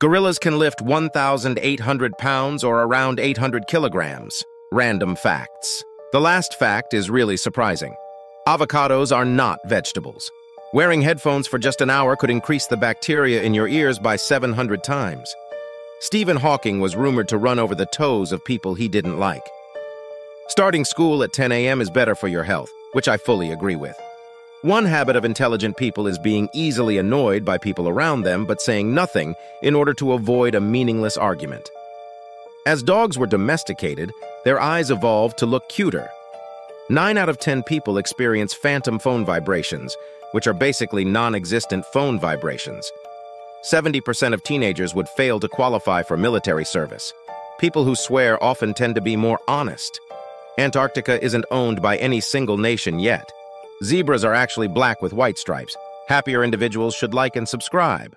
Gorillas can lift 1,800 pounds or around 800 kilograms. Random facts. The last fact is really surprising. Avocados are not vegetables. Wearing headphones for just an hour could increase the bacteria in your ears by 700 times. Stephen Hawking was rumored to run over the toes of people he didn't like. Starting school at 10 a.m. is better for your health, which I fully agree with. One habit of intelligent people is being easily annoyed by people around them but saying nothing in order to avoid a meaningless argument. As dogs were domesticated, their eyes evolved to look cuter. Nine out of 10 people experience phantom phone vibrations, which are basically non-existent phone vibrations. 70% of teenagers would fail to qualify for military service. People who swear often tend to be more honest. Antarctica isn't owned by any single nation yet. Zebras are actually black with white stripes. Happier individuals should like and subscribe.